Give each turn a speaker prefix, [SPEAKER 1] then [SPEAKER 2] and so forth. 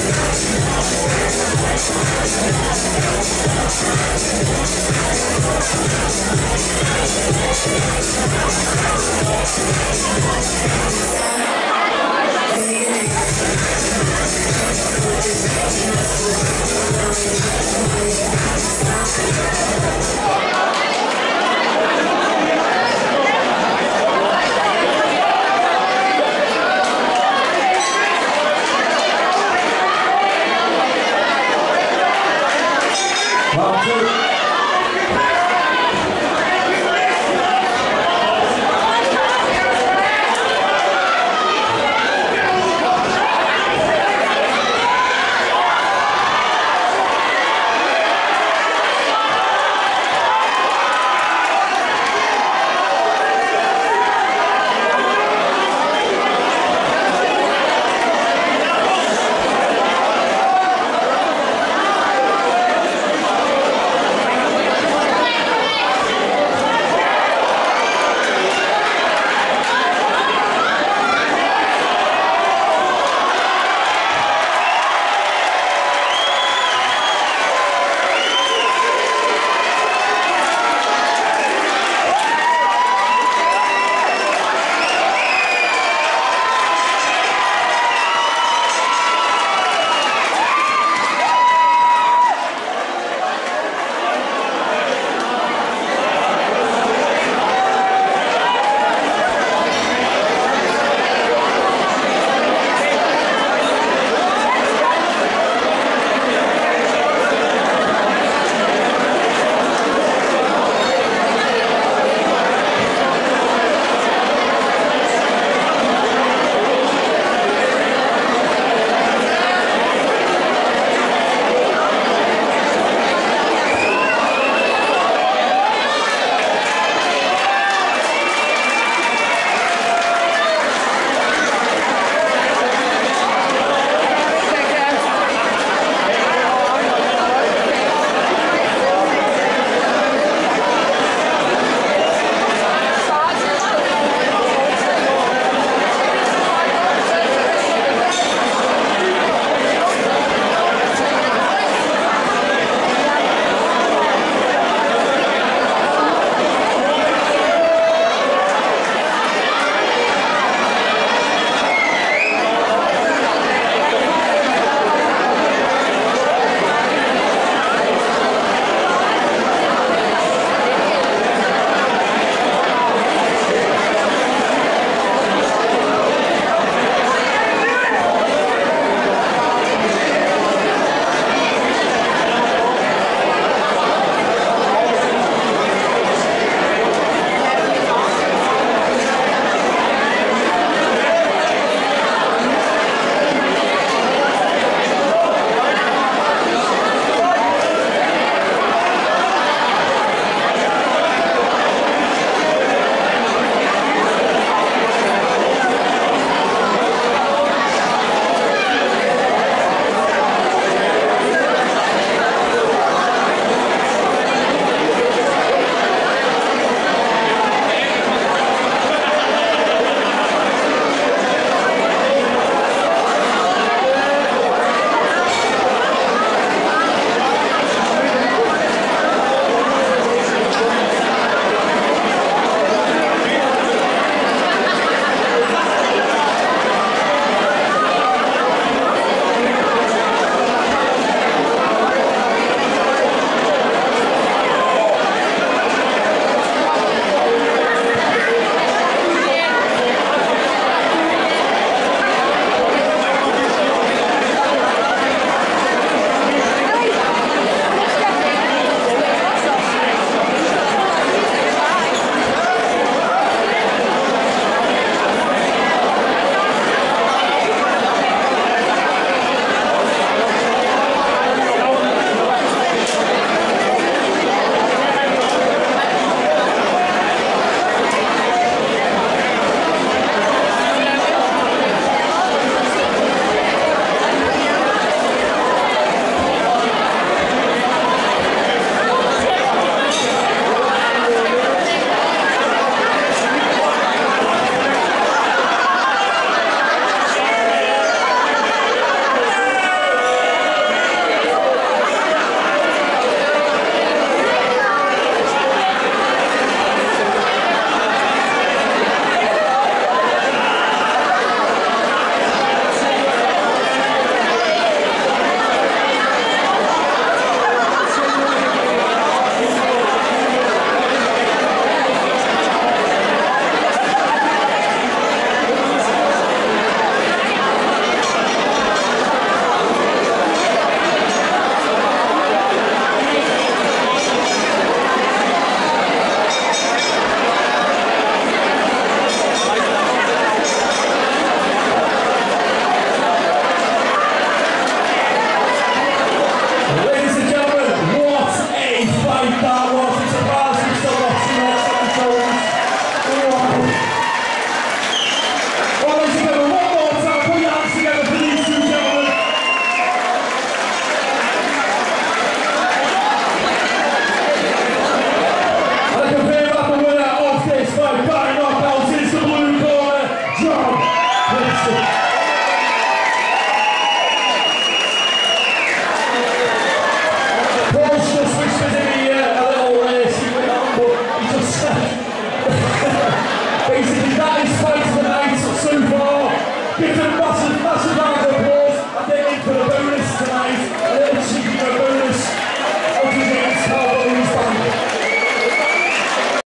[SPEAKER 1] I'm sorry. Round two.